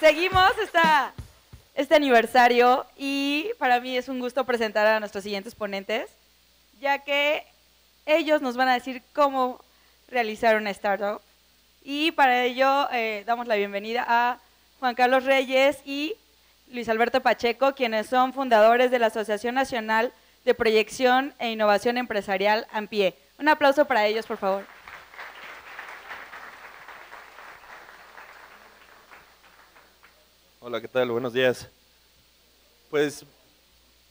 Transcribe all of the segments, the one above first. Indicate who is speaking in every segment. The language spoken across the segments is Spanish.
Speaker 1: seguimos esta, este aniversario y para mí es un gusto presentar a nuestros siguientes ponentes, ya que ellos nos van a decir cómo realizar una startup. Y para ello eh, damos la bienvenida a Juan Carlos Reyes y Luis Alberto Pacheco, quienes son fundadores de la Asociación Nacional de Proyección e Innovación Empresarial, AMPIE. Un aplauso para ellos, por favor.
Speaker 2: Hola, ¿qué tal? Buenos días. Pues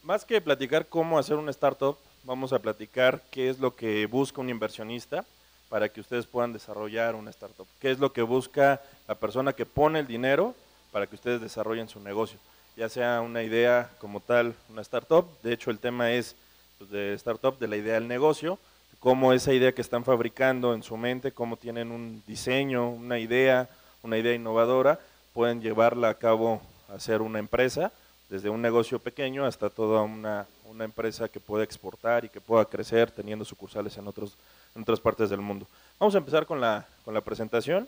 Speaker 2: más que platicar cómo hacer una startup, vamos a platicar qué es lo que busca un inversionista para que ustedes puedan desarrollar una startup. ¿Qué es lo que busca la persona que pone el dinero para que ustedes desarrollen su negocio? Ya sea una idea como tal, una startup. De hecho, el tema es pues, de startup, de la idea del negocio, cómo esa idea que están fabricando en su mente, cómo tienen un diseño, una idea, una idea innovadora, pueden llevarla a cabo a ser una empresa, desde un negocio pequeño hasta toda una, una empresa que pueda exportar y que pueda crecer teniendo sucursales en, otros, en otras partes del mundo. Vamos a empezar con la, con la presentación.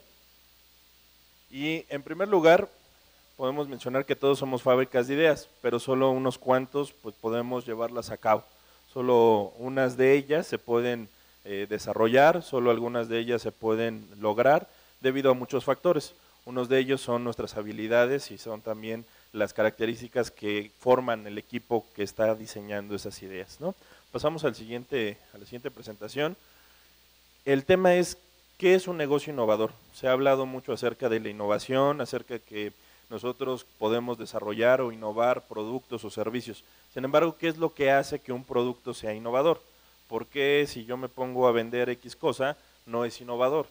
Speaker 2: Y en primer lugar, podemos mencionar que todos somos fábricas de ideas, pero solo unos cuantos pues, podemos llevarlas a cabo. Solo unas de ellas se pueden eh, desarrollar, solo algunas de ellas se pueden lograr debido a muchos factores. Unos de ellos son nuestras habilidades y son también las características que forman el equipo que está diseñando esas ideas. ¿no? Pasamos al siguiente, a la siguiente presentación. El tema es, ¿qué es un negocio innovador? Se ha hablado mucho acerca de la innovación, acerca de que nosotros podemos desarrollar o innovar productos o servicios. Sin embargo, ¿qué es lo que hace que un producto sea innovador? ¿Por qué si yo me pongo a vender X cosa no es innovador?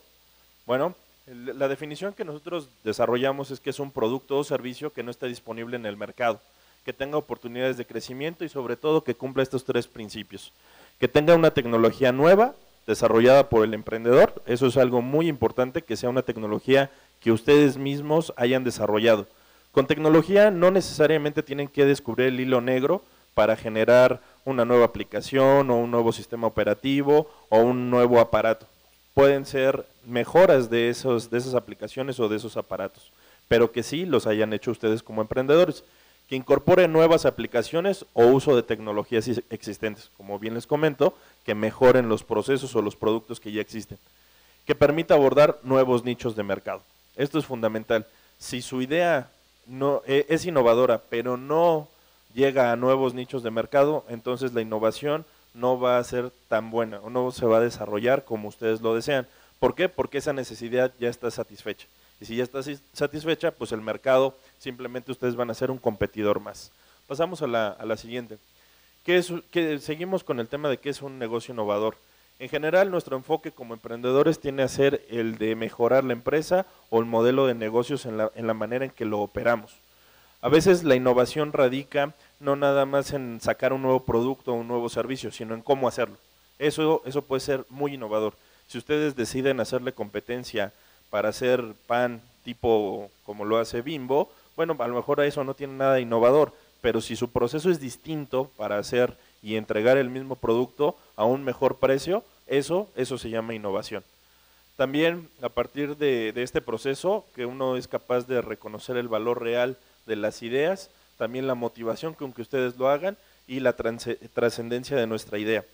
Speaker 2: Bueno, la definición que nosotros desarrollamos es que es un producto o servicio que no está disponible en el mercado, que tenga oportunidades de crecimiento y sobre todo que cumpla estos tres principios. Que tenga una tecnología nueva, desarrollada por el emprendedor, eso es algo muy importante, que sea una tecnología que ustedes mismos hayan desarrollado. Con tecnología no necesariamente tienen que descubrir el hilo negro para generar una nueva aplicación o un nuevo sistema operativo o un nuevo aparato pueden ser mejoras de, esos, de esas aplicaciones o de esos aparatos, pero que sí los hayan hecho ustedes como emprendedores, que incorporen nuevas aplicaciones o uso de tecnologías existentes, como bien les comento, que mejoren los procesos o los productos que ya existen, que permita abordar nuevos nichos de mercado. Esto es fundamental. Si su idea no, e, es innovadora, pero no llega a nuevos nichos de mercado, entonces la innovación no va a ser tan buena o no se va a desarrollar como ustedes lo desean. ¿Por qué? Porque esa necesidad ya está satisfecha. Y si ya está satisfecha, pues el mercado simplemente ustedes van a ser un competidor más. Pasamos a la, siguiente. ¿Qué es, seguimos con el tema de qué es un negocio innovador. En general, nuestro enfoque como emprendedores tiene a ser el de mejorar la empresa o el modelo de negocios en la, en la manera en que lo operamos. A veces la innovación radica no nada más en sacar un nuevo producto o un nuevo servicio, sino en cómo hacerlo. Eso, eso puede ser muy innovador. Si ustedes deciden hacerle competencia para hacer pan tipo como lo hace Bimbo, bueno, a lo mejor a eso no tiene nada innovador, pero si su proceso es distinto para hacer y entregar el mismo producto a un mejor precio, eso, eso se llama innovación. También a partir de, de este proceso, que uno es capaz de reconocer el valor real de las ideas, también la motivación con que ustedes lo hagan y la trascendencia de nuestra idea.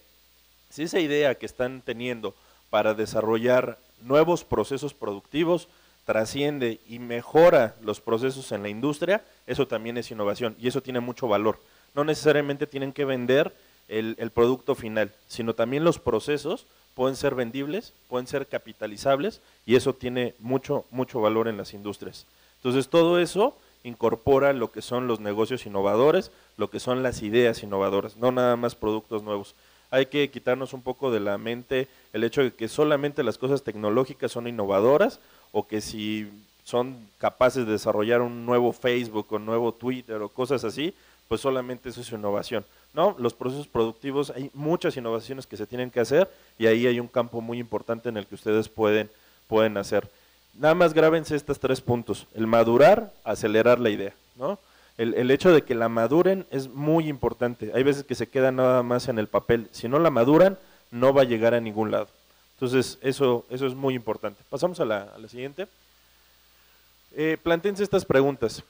Speaker 2: Si esa idea que están teniendo para desarrollar nuevos procesos productivos trasciende y mejora los procesos en la industria, eso también es innovación y eso tiene mucho valor. No necesariamente tienen que vender el, producto final, sino también los procesos pueden ser vendibles, pueden ser capitalizables y eso tiene mucho, mucho valor en las industrias. Entonces todo eso incorpora lo que son los negocios innovadores, lo que son las ideas innovadoras, no nada más productos nuevos. Hay que quitarnos un poco de la mente el hecho de que solamente las cosas tecnológicas son innovadoras o que si son capaces de desarrollar un nuevo Facebook o un nuevo Twitter o cosas así, pues solamente eso es innovación. No, los procesos productivos, hay muchas innovaciones que se tienen que hacer y ahí hay un campo muy importante en el que ustedes pueden, pueden hacer. Nada más grábense estos tres puntos. El madurar, acelerar la idea. ¿no? El, hecho de que la maduren es muy importante. Hay veces que se queda nada más en el papel. Si no la maduran, no va a llegar a ningún lado. Entonces, eso, eso es muy importante. Pasamos a la, siguiente. Eh, planteense estas preguntas.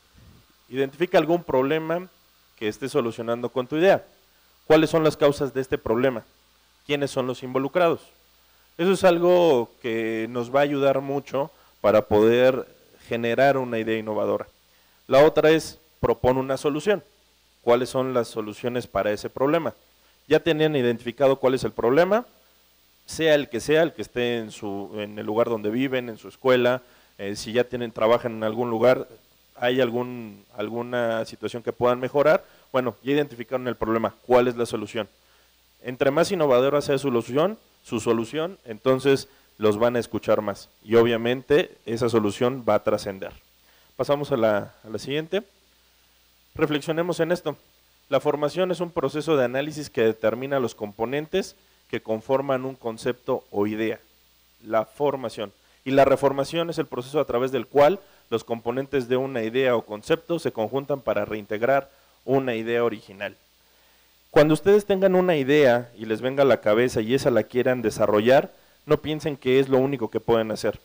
Speaker 2: Identifica algún problema que esté solucionando con tu idea. ¿Cuáles son las causas de este problema? ¿Quiénes son los involucrados? Eso es algo que nos va a ayudar mucho para poder generar una idea innovadora. La otra es propone una solución. ¿Cuáles son las soluciones para ese problema? Ya tenían identificado cuál es el problema, sea el que sea, el que esté en, su, en el lugar donde viven, en su escuela, eh, si ya tienen, trabajan en algún lugar, hay algún, alguna situación que puedan mejorar, bueno, ya identificaron el problema, ¿cuál es la solución? Entre más innovadora sea su solución, su solución, entonces los van a escuchar más. Y obviamente esa solución va a trascender. Pasamos a la, a la siguiente. Reflexionemos en esto. La formación es un proceso de análisis que determina los componentes que conforman un concepto o idea. La formación. Y la reformación es el proceso a través del cual los componentes de una idea o concepto se conjuntan para reintegrar una idea original. Cuando ustedes tengan una idea y les venga a la cabeza y esa la quieran desarrollar, no piensen que es lo único que pueden hacer.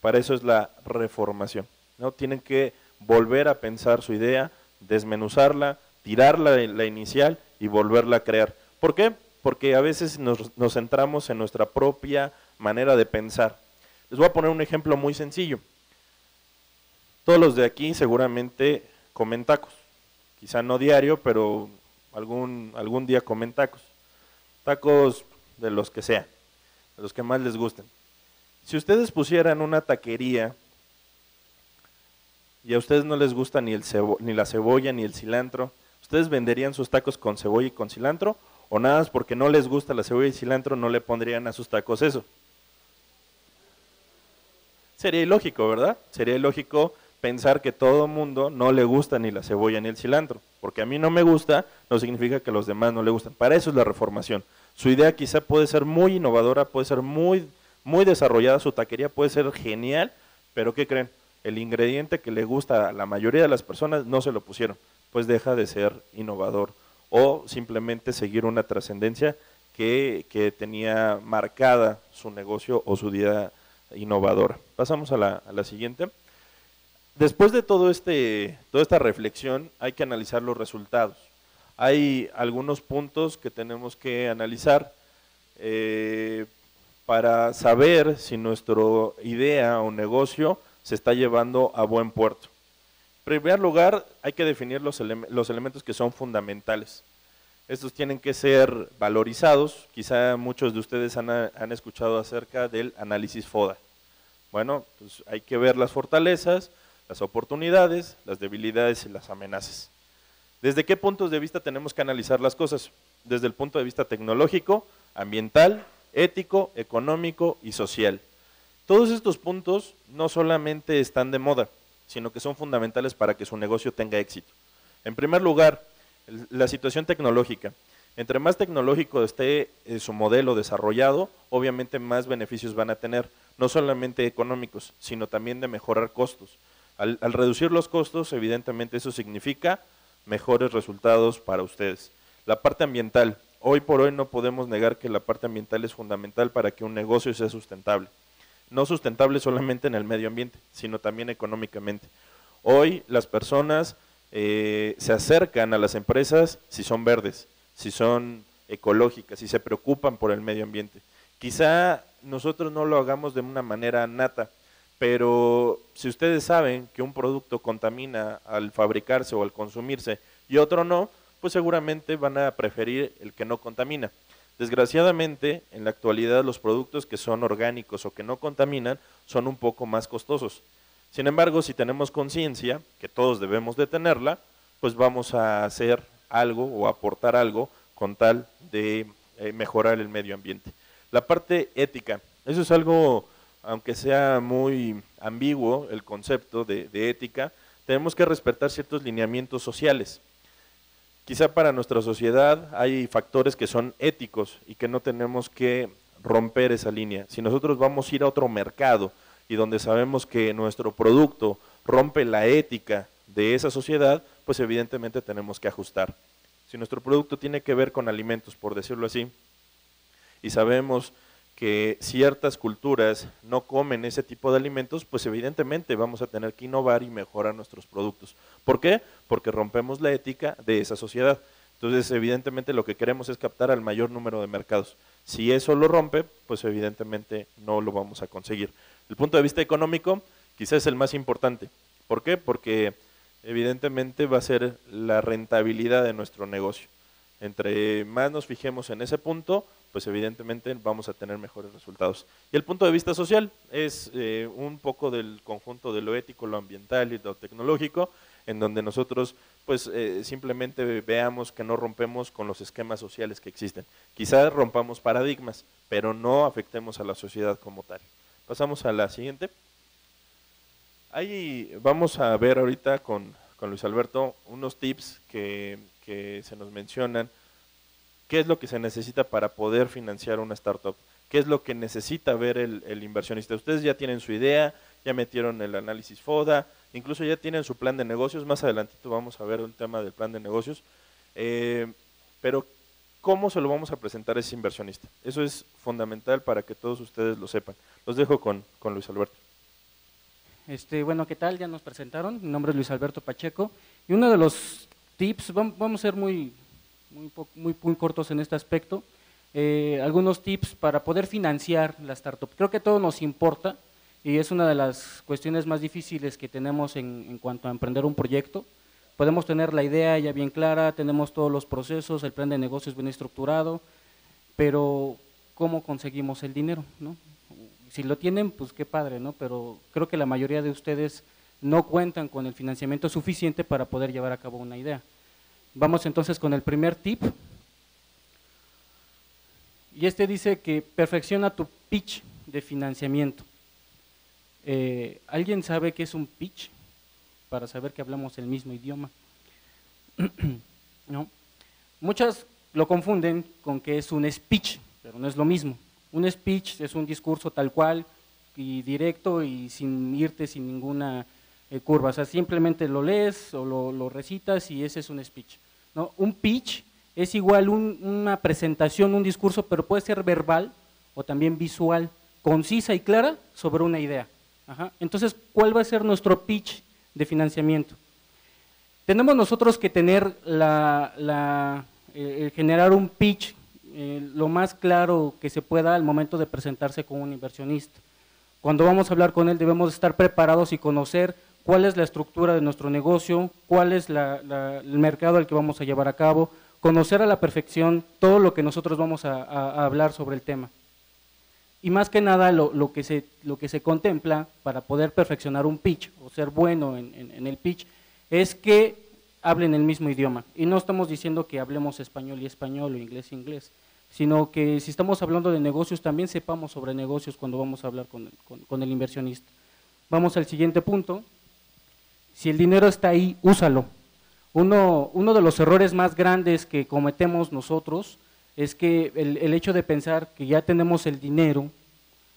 Speaker 2: Para eso es la reformación. ¿no? Tienen que volver a pensar su idea, desmenuzarla, tirarla la inicial y volverla a crear. ¿Por qué? Porque a veces nos, nos centramos en nuestra propia manera de pensar. Les voy a poner un ejemplo muy sencillo. Todos los de aquí seguramente comen tacos. Quizá no diario, pero algún, algún día comen tacos. Tacos de los que sean, los que más les gusten. Si ustedes pusieran una taquería y a ustedes no les gusta ni, el ni la cebolla ni el cilantro, ¿ustedes venderían sus tacos con cebolla y con cilantro? ¿O nada porque no les gusta la cebolla y cilantro no le pondrían a sus tacos eso? Sería ilógico, ¿verdad? Sería ilógico pensar que todo mundo no le gusta ni la cebolla ni el cilantro. Porque a mí no me gusta, no significa que a los demás no le gustan. Para eso es la reformación. Su idea quizá puede ser muy innovadora, puede ser muy, muy desarrollada, su taquería puede ser genial, pero ¿qué creen? El ingrediente que le gusta a la mayoría de las personas no se lo pusieron, pues deja de ser innovador o simplemente seguir una trascendencia que, que, tenía marcada su negocio o su idea innovadora. Pasamos a la, a la siguiente. Después de todo este, toda esta reflexión, hay que analizar los resultados. Hay algunos puntos que tenemos que analizar eh, para saber si nuestra idea o negocio se está llevando a buen puerto. En primer lugar, hay que definir los, elementos que son fundamentales. Estos tienen que ser valorizados. Quizá muchos de ustedes han, han escuchado acerca del análisis FODA. Bueno, pues hay que ver las fortalezas, las oportunidades, las debilidades y las amenazas. ¿Desde qué puntos de vista tenemos que analizar las cosas? Desde el punto de vista tecnológico, ambiental, ético, económico y social. Todos estos puntos no solamente están de moda, sino que son fundamentales para que su negocio tenga éxito. En primer lugar, la situación tecnológica. Entre más tecnológico esté eh, su modelo desarrollado, obviamente más beneficios van a tener, no solamente económicos, sino también de mejorar costos. Al, reducir los costos, evidentemente eso significa mejores resultados para ustedes. La parte ambiental. Hoy por hoy no podemos negar que la parte ambiental es fundamental para que un negocio sea sustentable. No sustentable solamente en el medio ambiente, sino también económicamente. Hoy las personas eh, se acercan a las empresas si son verdes, si son ecológicas, si se preocupan por el medio ambiente. Quizá nosotros no lo hagamos de una manera nata, pero si ustedes saben que un producto contamina al fabricarse o al consumirse y otro no, pues seguramente van a preferir el que no contamina. Desgraciadamente, en la actualidad los productos que son orgánicos o que no contaminan son un poco más costosos. Sin embargo, si tenemos conciencia, que todos debemos de tenerla, pues vamos a hacer algo o aportar algo con tal de eh, mejorar el medio ambiente. La parte ética, eso es algo aunque sea muy ambiguo el concepto de, ética, tenemos que respetar ciertos lineamientos sociales. Quizá para nuestra sociedad hay factores que son éticos y que no tenemos que romper esa línea. Si nosotros vamos a ir a otro mercado y donde sabemos que nuestro producto rompe la ética de esa sociedad, pues evidentemente tenemos que ajustar. Si nuestro producto tiene que ver con alimentos, por decirlo así, y sabemos que ciertas culturas no comen ese tipo de alimentos, pues evidentemente vamos a tener que innovar y mejorar nuestros productos. ¿Por qué? Porque rompemos la ética de esa sociedad. Entonces, evidentemente lo que queremos es captar al mayor número de mercados. Si eso lo rompe, pues evidentemente no lo vamos a conseguir. El punto de vista económico quizás es el más importante. ¿Por qué? Porque evidentemente va a ser la rentabilidad de nuestro negocio. Entre más nos fijemos en ese punto, pues evidentemente vamos a tener mejores resultados. Y el punto de vista social es eh, un poco del conjunto de lo ético, lo ambiental y lo tecnológico, en donde nosotros pues eh, simplemente veamos que no rompemos con los esquemas sociales que existen. Quizás rompamos paradigmas, pero no afectemos a la sociedad como tal. Pasamos a la siguiente. Ahí vamos a ver ahorita con, con Luis Alberto unos tips que que se nos mencionan, qué es lo que se necesita para poder financiar una startup, qué es lo que necesita ver el, inversionista. Ustedes ya tienen su idea, ya metieron el análisis FODA, incluso ya tienen su plan de negocios, más adelantito vamos a ver un tema del plan de negocios, eh, pero ¿cómo se lo vamos a presentar a ese inversionista? Eso es fundamental para que todos ustedes lo sepan. Los dejo con, con Luis Alberto.
Speaker 3: Este, bueno, ¿qué tal? Ya nos presentaron. Mi nombre es Luis Alberto Pacheco. Y uno de los tips, vamos a ser muy, muy, muy, cortos en este aspecto. Eh, algunos tips para poder financiar la startup. Creo que todo nos importa y es una de las cuestiones más difíciles que tenemos en, en, cuanto a emprender un proyecto. Podemos tener la idea ya bien clara, tenemos todos los procesos, el plan de negocios bien estructurado, pero ¿cómo conseguimos el dinero? ¿no? Si lo tienen, pues qué padre, ¿no? pero creo que la mayoría de ustedes no cuentan con el financiamiento suficiente para poder llevar a cabo una idea. Vamos entonces con el primer tip. Y este dice que perfecciona tu pitch de financiamiento. Eh, ¿Alguien sabe qué es un pitch? Para saber que hablamos el mismo idioma. ¿No? Muchas lo confunden con que es un speech, pero no es lo mismo. Un speech es un discurso tal cual y directo y sin irte sin ninguna eh, curvas, o sea, simplemente lo lees o lo, recitas y ese es un speech. ¿no? Un pitch es igual una presentación, un discurso, pero puede ser verbal o también visual, concisa y clara sobre una idea. Entonces, ¿cuál va a ser nuestro pitch de financiamiento? Tenemos nosotros que tener la, eh, generar un pitch eh, lo más claro que se pueda al momento de presentarse con un inversionista. Cuando vamos a hablar con él debemos estar preparados y conocer cuál es la estructura de nuestro negocio, cuál es el mercado al que vamos a llevar a cabo, conocer a la perfección todo lo que nosotros vamos a, hablar sobre el tema. Y más que nada lo, que se, lo que se contempla para poder perfeccionar un pitch o ser bueno en, el pitch es que hablen el mismo idioma. Y no estamos diciendo que hablemos español y español o inglés y inglés, sino que si estamos hablando de negocios también sepamos sobre negocios cuando vamos a hablar con el inversionista. Vamos al siguiente punto, si el dinero está ahí, úsalo. Uno, uno de los errores más grandes que cometemos nosotros es que el, hecho de pensar que ya tenemos el dinero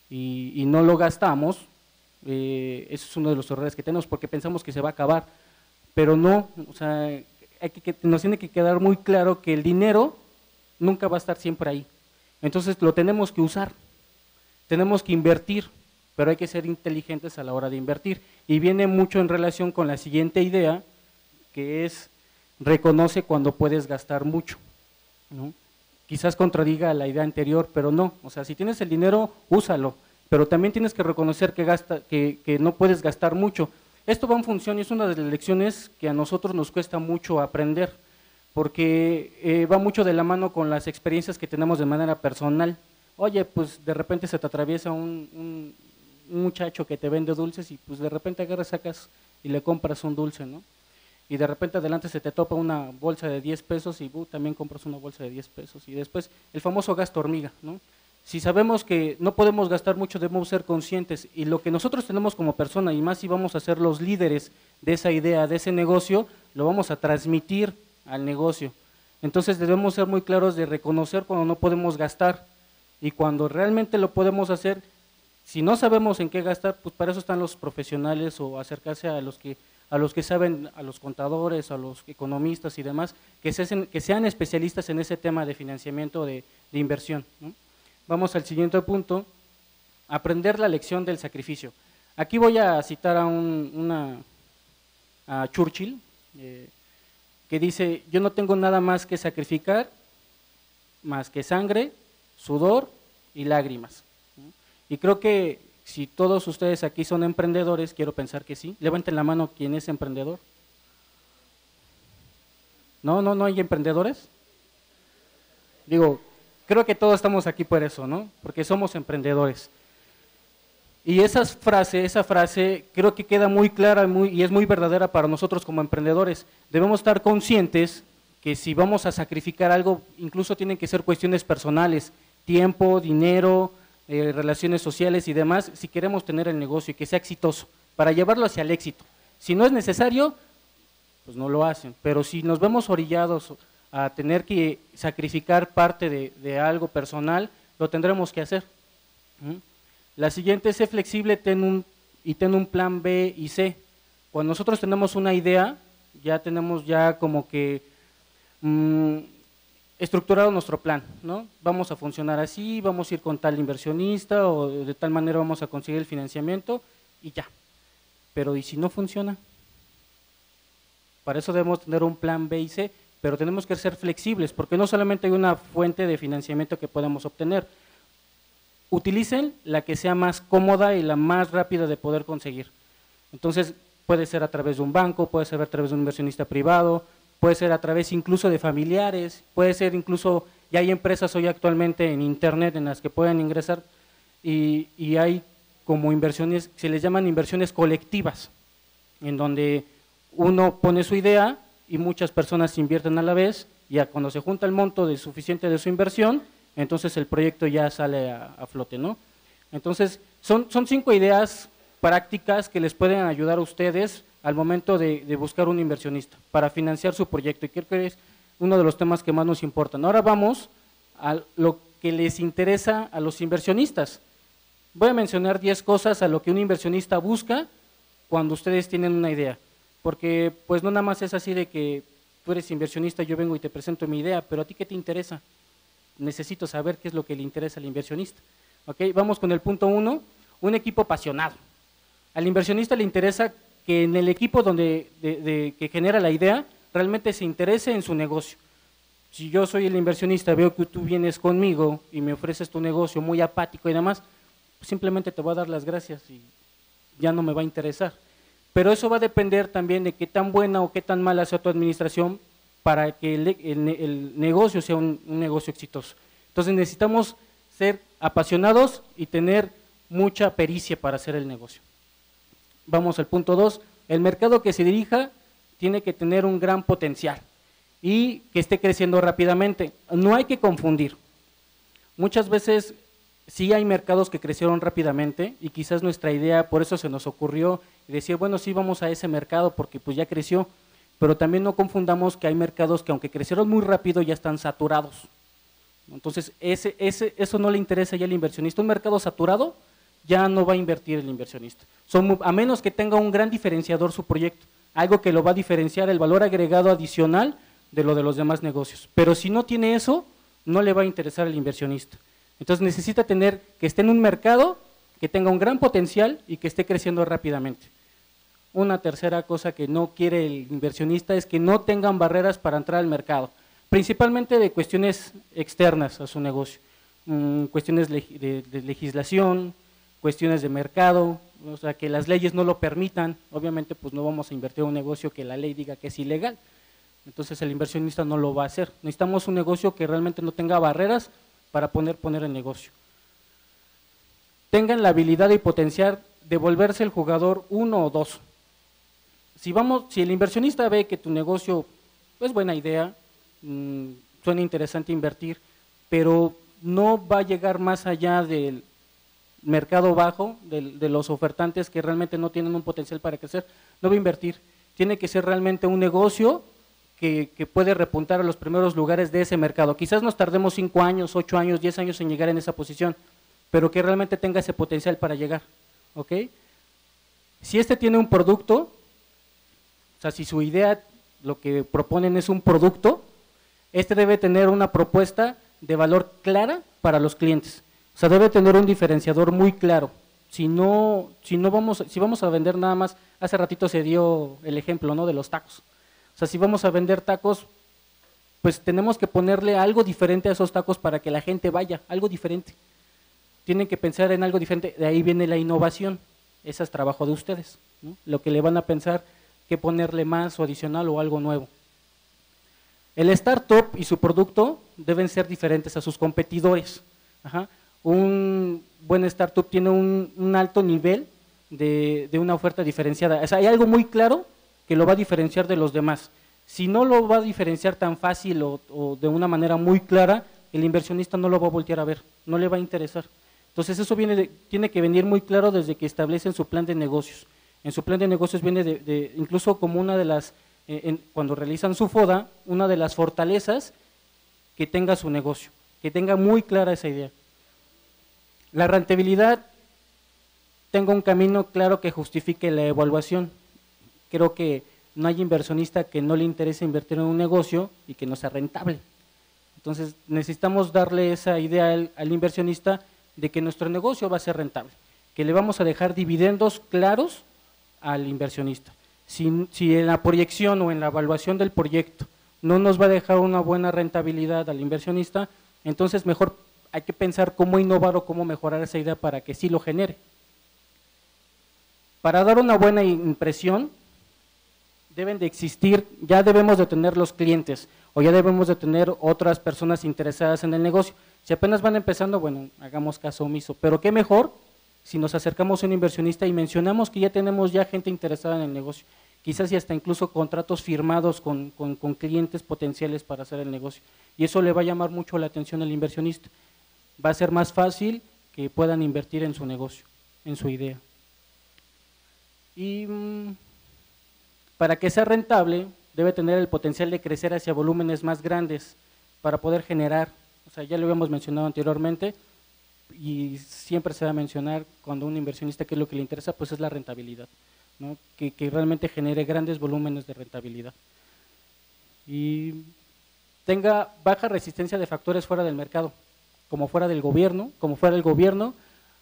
Speaker 3: y, no lo gastamos, eh, eso es uno de los errores que tenemos porque pensamos que se va a acabar, pero no, o sea, hay que, nos tiene que quedar muy claro que el dinero nunca va a estar siempre ahí. Entonces lo tenemos que usar, tenemos que invertir pero hay que ser inteligentes a la hora de invertir. Y viene mucho en relación con la siguiente idea, que es reconoce cuando puedes gastar mucho. Quizás contradiga la idea anterior, pero no. O sea, si tienes el dinero, úsalo, pero también tienes que reconocer que, gasta, que, no puedes gastar mucho. Esto va en función y es una de las lecciones que a nosotros nos cuesta mucho aprender, porque eh, va mucho de la mano con las experiencias que tenemos de manera personal. Oye, pues de repente se te atraviesa un muchacho que te vende dulces y pues de repente agarras, sacas y le compras un dulce, ¿no? Y de repente adelante se te topa una bolsa de 10 pesos y uh, también compras una bolsa de 10 pesos. Y después el famoso gasto hormiga, ¿no? Si sabemos que no podemos gastar mucho, debemos ser conscientes. Y lo que nosotros tenemos como persona, y más si vamos a ser los líderes de esa idea, de ese negocio, lo vamos a transmitir al negocio. Entonces debemos ser muy claros de reconocer cuando no podemos gastar. Y cuando realmente lo podemos hacer, si no sabemos en qué gastar, pues para eso están los profesionales o acercarse a los que a los que saben, a los contadores, a los economistas y demás, que, que sean especialistas en ese tema de financiamiento de, inversión. Vamos al siguiente punto, aprender la lección del sacrificio. Aquí voy a citar a, un, una, a Churchill, eh, que dice, yo no tengo nada más que sacrificar, más que sangre, sudor y lágrimas. Y creo que si todos ustedes aquí son emprendedores, quiero pensar que sí. Levanten la mano quien es emprendedor. No, no, no hay emprendedores. Digo, creo que todos estamos aquí por eso, ¿no? Porque somos emprendedores. Y esa frase, esa frase creo que queda muy clara muy, y es muy verdadera para nosotros como emprendedores. Debemos estar conscientes que si vamos a sacrificar algo, incluso tienen que ser cuestiones personales, tiempo, dinero, eh, relaciones sociales y demás, si queremos tener el negocio y que sea exitoso, para llevarlo hacia el éxito. Si no es necesario, pues no lo hacen. Pero si nos vemos orillados a tener que sacrificar parte de, algo personal, lo tendremos que hacer. La siguiente es ser flexible ten un, y ten un plan B y C. Cuando nosotros tenemos una idea, ya tenemos ya como que mm, estructurado nuestro plan, ¿no? Vamos a funcionar así, vamos a ir con tal inversionista o de tal manera vamos a conseguir el financiamiento y ya. Pero ¿y si no funciona? Para eso debemos tener un plan B y C, pero tenemos que ser flexibles, porque no solamente hay una fuente de financiamiento que podemos obtener. Utilicen la que sea más cómoda y la más rápida de poder conseguir. Entonces, puede ser a través de un banco, puede ser a través de un inversionista privado, puede ser a través incluso de familiares, puede ser incluso, ya hay empresas hoy actualmente en Internet en las que pueden ingresar y, y hay como inversiones, se les llaman inversiones colectivas, en donde uno pone su idea y muchas personas invierten a la vez, y cuando se junta el monto de suficiente de su inversión, entonces el proyecto ya sale a, flote, ¿no? Entonces, son, son cinco ideas prácticas que les pueden ayudar a ustedes al momento de, buscar un inversionista para financiar su proyecto, y creo que es uno de los temas que más nos importan. Ahora vamos a lo que les interesa a los inversionistas. Voy a mencionar 10 cosas a lo que un inversionista busca cuando ustedes tienen una idea porque pues no nada más es así de que tú eres inversionista, yo vengo y te presento mi idea, pero a ti qué te interesa? Necesito saber qué es lo que le interesa al inversionista. ¿Ok? Vamos con el punto uno, un equipo apasionado. Al inversionista le interesa que en el equipo donde, que genera la idea realmente se interese en su negocio. Si yo soy el inversionista, veo que tú vienes conmigo y me ofreces tu negocio muy apático y demás, pues simplemente te voy a dar las gracias y ya no me va a interesar. Pero eso va a depender también de qué tan buena o qué tan mala sea tu administración para que el, negocio sea un, negocio exitoso. Entonces necesitamos ser apasionados y tener mucha pericia para hacer el negocio. Vamos al punto dos. El mercado que se dirija tiene que tener un gran potencial y que esté creciendo rápidamente. No hay que confundir. Muchas veces sí hay mercados que crecieron rápidamente y quizás nuestra idea, por eso se nos ocurrió decir, bueno, sí vamos a ese mercado porque pues ya creció, pero también no confundamos que hay mercados que aunque crecieron muy rápido ya están saturados. Entonces, ese, ese, eso no le interesa ya al inversionista. Un mercado saturado ya no va a invertir el inversionista, Son, a menos que tenga un gran diferenciador su proyecto, algo que lo va a diferenciar el valor agregado adicional de lo de los demás negocios. Pero si no tiene eso, no le va a interesar al inversionista. Entonces necesita tener que esté en un mercado que tenga un gran potencial y que esté creciendo rápidamente. Una tercera cosa que no quiere el inversionista es que no tengan barreras para entrar al mercado, principalmente de cuestiones externas a su negocio, mm, cuestiones de, legislación, cuestiones de mercado, o sea, que las leyes no lo permitan, obviamente pues no vamos a invertir en un negocio que la ley diga que es ilegal, entonces el inversionista no lo va a hacer. Necesitamos un negocio que realmente no tenga barreras para poner, poner el negocio. Tengan la habilidad y potenciar de volverse el jugador uno o dos. Si, vamos, si el inversionista ve que tu negocio es buena idea, mm, suena interesante invertir, pero no va a llegar más allá del mercado bajo, de, los ofertantes que realmente no tienen un potencial para crecer, no va a invertir. Tiene que ser realmente un negocio que, puede repuntar a los primeros lugares de ese mercado. Quizás nos tardemos 5 años, 8 años, 10 años en llegar en esa posición, pero que realmente tenga ese potencial para llegar. ¿ok? Si este tiene un producto, o sea, si su idea, lo que proponen es un producto, este debe tener una propuesta de valor clara para los clientes. O sea, debe tener un diferenciador muy claro. Si no, si no vamos, si vamos a vender nada más, hace ratito se dio el ejemplo, ¿no? De los tacos. O sea, si vamos a vender tacos, pues tenemos que ponerle algo diferente a esos tacos para que la gente vaya, algo diferente. Tienen que pensar en algo diferente, de ahí viene la innovación. Ese es trabajo de ustedes. Lo que le van a pensar que ponerle más o adicional o algo nuevo. El startup y su producto deben ser diferentes a sus competidores. Un buen startup tiene un, alto nivel de, una oferta diferenciada. O sea, hay algo muy claro que lo va a diferenciar de los demás. Si no lo va a diferenciar tan fácil o, de una manera muy clara, el inversionista no lo va a voltear a ver, no le va a interesar. Entonces eso viene tiene que venir muy claro desde que establecen su plan de negocios. En su plan de negocios viene de incluso como una de las eh, cuando realizan su FODA, una de las fortalezas que tenga su negocio, que tenga muy clara esa idea. La rentabilidad tenga un camino claro que justifique la evaluación. Creo que no hay inversionista que no le interese invertir en un negocio y que no sea rentable. Entonces necesitamos darle esa idea al inversionista de que nuestro negocio va a ser rentable, que le vamos a dejar dividendos claros al inversionista si, en la proyección o en la evaluación del proyecto no nos va a dejar una buena rentabilidad al inversionista, entonces mejor hay que pensar cómo innovar o cómo mejorar esa idea para que sí lo genere. Para dar una buena impresión, deben de existir, ya debemos de tener los clientes o ya debemos de tener otras personas interesadas en el negocio. Si apenas van empezando, bueno, hagamos caso omiso, pero qué mejor si nos acercamos a un inversionista y mencionamos que ya tenemos ya gente interesada en el negocio, quizás y hasta incluso contratos firmados con, clientes potenciales para hacer el negocio. Y eso le va a llamar mucho la atención al inversionista. Va a ser más fácil que puedan invertir en su negocio, en su idea. Y mm, para que sea rentable, debe tener el potencial de crecer hacia volúmenes más grandes para poder generar, o sea, ya lo habíamos mencionado anteriormente, y siempre se va a mencionar cuando un inversionista qué es lo que le interesa, pues es la rentabilidad, ¿no? que, que, realmente genere grandes volúmenes de rentabilidad. Y tenga baja resistencia de factores fuera del mercado, como fuera del gobierno, como fuera del gobierno,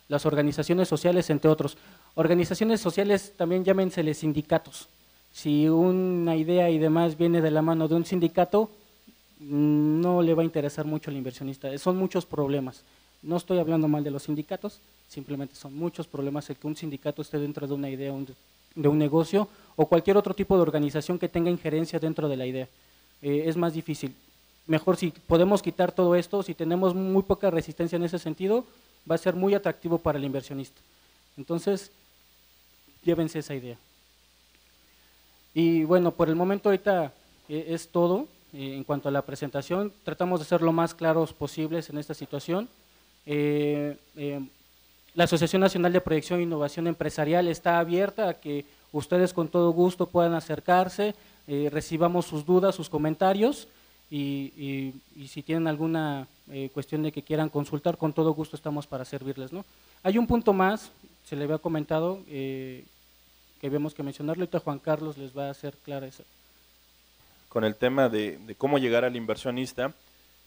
Speaker 3: las organizaciones sociales, entre otros. Organizaciones sociales también llámenseles sindicatos. Si una idea y demás viene de la mano de un sindicato, mm, no le va a interesar mucho al inversionista. Son muchos problemas. No estoy hablando mal de los sindicatos, simplemente son muchos problemas el que un sindicato esté dentro de una idea de un negocio o cualquier otro tipo de organización que tenga injerencia dentro de la idea. Eh, es más difícil. Mejor si podemos quitar todo esto, si tenemos muy poca resistencia en ese sentido, va a ser muy atractivo para el inversionista. Entonces, llévense esa idea. Y bueno, por el momento ahorita eh, es todo eh, en cuanto a la presentación. Tratamos de ser lo más claros posibles en esta situación. Eh, la Asociación Nacional de Proyección e Innovación Empresarial está abierta a que ustedes con todo gusto puedan acercarse, recibamos sus dudas, sus comentarios y, si tienen alguna cuestión de que quieran consultar, con todo gusto estamos para servirles. ¿no? Hay un punto más, se le había comentado, que vemos que mencionarlo, ahorita Juan Carlos les va a hacer clara esa.
Speaker 2: Con el tema de, de cómo llegar al inversionista,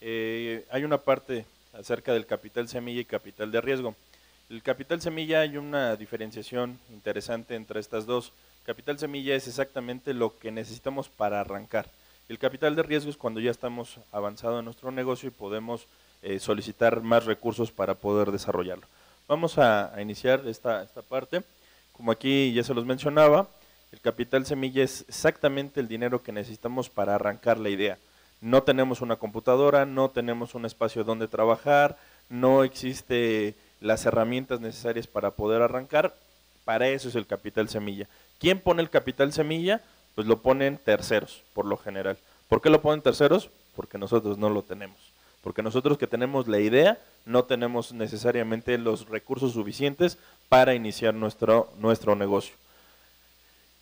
Speaker 2: hay una parte acerca del capital semilla y capital de riesgo. El capital semilla hay una diferenciación interesante entre estas dos. Capital semilla es exactamente lo que necesitamos para arrancar. El capital de riesgo es cuando ya estamos avanzado en nuestro negocio y podemos eh, solicitar más recursos para poder desarrollarlo. Vamos a, iniciar esta, esta parte. Como aquí ya se los mencionaba, el capital semilla es exactamente el dinero que necesitamos para arrancar la idea no tenemos una computadora, no tenemos un espacio donde trabajar, no existe las herramientas necesarias para poder arrancar, para eso es el capital semilla. ¿Quién pone el capital semilla? Pues lo ponen terceros, por lo general. ¿Por qué lo ponen terceros? Porque nosotros no lo tenemos. Porque nosotros que tenemos la idea, no tenemos necesariamente los recursos suficientes para iniciar nuestro, nuestro negocio.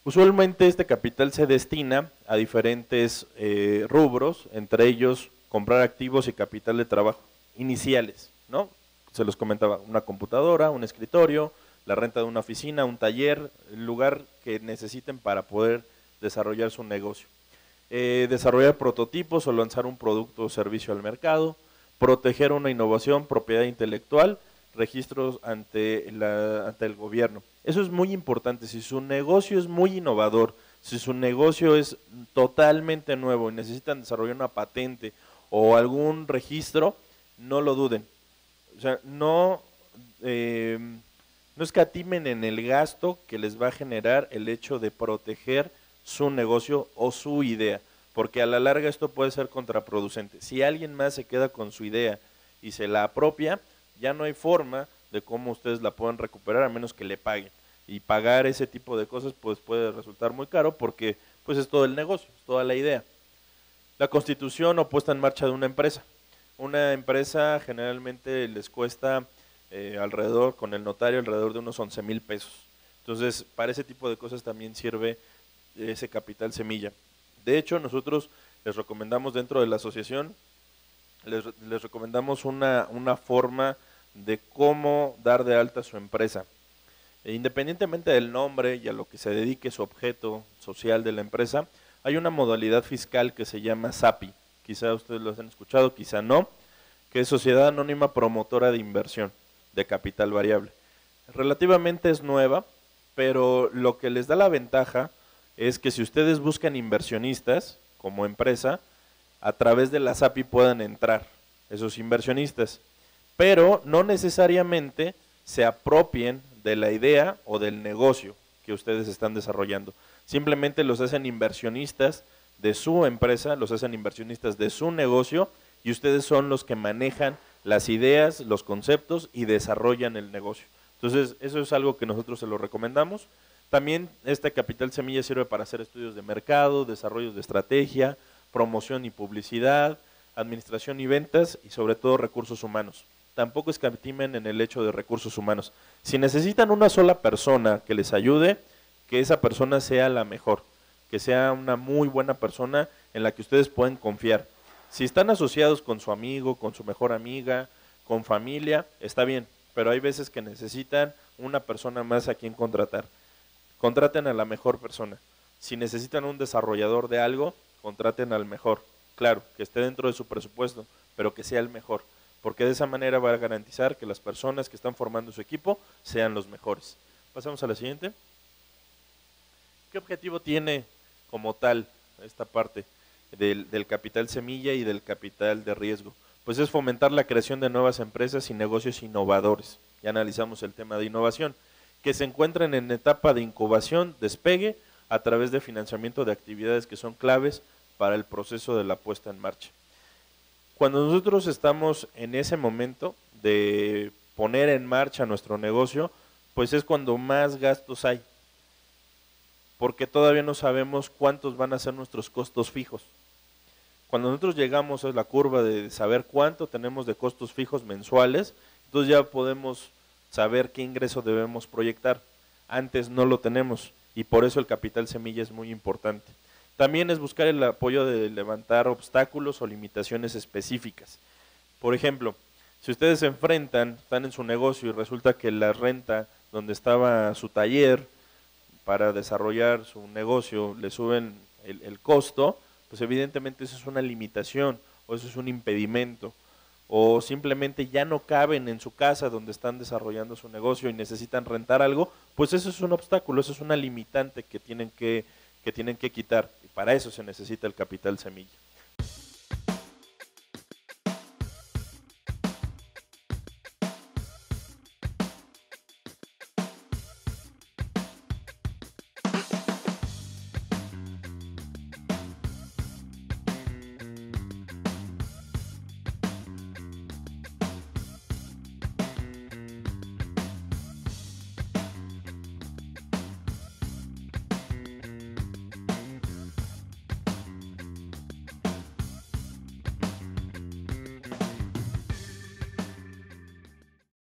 Speaker 2: Usualmente este capital se destina a diferentes eh, rubros, entre ellos comprar activos y capital de trabajo iniciales, ¿no? Se los comentaba, una computadora, un escritorio, la renta de una oficina, un taller, el lugar que necesiten para poder desarrollar su negocio. Eh, desarrollar prototipos o lanzar un producto o servicio al mercado, proteger una innovación, propiedad intelectual registros ante, la, ante el gobierno. Eso es muy importante. Si su negocio es muy innovador, si su negocio es totalmente nuevo y necesitan desarrollar una patente o algún registro, no lo duden. O sea, no, eh, no escatimen en el gasto que les va a generar el hecho de proteger su negocio o su idea, porque a la larga esto puede ser contraproducente. Si alguien más se queda con su idea y se la apropia, ya no hay forma de cómo ustedes la puedan recuperar a menos que le paguen y pagar ese tipo de cosas pues puede resultar muy caro porque pues es todo el negocio, es toda la idea. La constitución o puesta en marcha de una empresa. Una empresa generalmente les cuesta eh, alrededor, con el notario, alrededor de unos 11 mil pesos. Entonces, para ese tipo de cosas también sirve ese capital semilla. De hecho, nosotros les recomendamos dentro de la asociación, les, les recomendamos una, una forma de cómo dar de alta su empresa. E independientemente del nombre y a lo que se dedique su objeto social de la empresa, hay una modalidad fiscal que se llama SAPI. Quizá ustedes lo han escuchado, quizá no, que es Sociedad Anónima Promotora de Inversión de Capital Variable. Relativamente es nueva, pero lo que les da la ventaja es que si ustedes buscan inversionistas como empresa, a través de la SAPI puedan entrar esos inversionistas, pero no necesariamente se apropien de la idea o del negocio que ustedes están desarrollando. Simplemente los hacen inversionistas de su empresa, los hacen inversionistas de su negocio y ustedes son los que manejan las ideas, los conceptos y desarrollan el negocio. Entonces, eso es algo que nosotros se lo recomendamos. También este capital semilla sirve para hacer estudios de mercado, desarrollos de estrategia, promoción y publicidad, administración y ventas y sobre todo recursos humanos tampoco escatimen en el hecho de recursos humanos. Si necesitan una sola persona que les ayude, que esa persona sea la mejor, que sea una muy buena persona en la que ustedes pueden confiar. Si están asociados con su amigo, con su mejor amiga, con familia, está bien, pero hay veces que necesitan una persona más a quien contratar. Contraten a la mejor persona. Si necesitan un desarrollador de algo, contraten al mejor. Claro, que esté dentro de su presupuesto, pero que sea el mejor porque de esa manera va a garantizar que las personas que están formando su equipo sean los mejores. Pasamos a la siguiente. ¿Qué objetivo tiene como tal esta parte del, del, capital semilla y del capital de riesgo? Pues es fomentar la creación de nuevas empresas y negocios innovadores. Ya analizamos el tema de innovación, que se encuentran en etapa de incubación, despegue, a través de financiamiento de actividades que son claves para el proceso de la puesta en marcha. Cuando nosotros estamos en ese momento de poner en marcha nuestro negocio, pues es cuando más gastos hay, porque todavía no sabemos cuántos van a ser nuestros costos fijos. Cuando nosotros llegamos a la curva de saber cuánto tenemos de costos fijos mensuales, entonces ya podemos saber qué ingreso debemos proyectar. Antes no lo tenemos y por eso el capital semilla es muy importante. También es buscar el apoyo de levantar obstáculos o limitaciones específicas. Por ejemplo, si ustedes se enfrentan, están en su negocio y resulta que la renta donde estaba su taller para desarrollar su negocio le suben el, el costo, pues evidentemente eso es una limitación o eso es un impedimento o simplemente ya no caben en su casa donde están desarrollando su negocio y necesitan rentar algo, pues eso es un obstáculo, eso es una limitante que tienen que, que tienen que quitar para eso se necesita el capital semilla.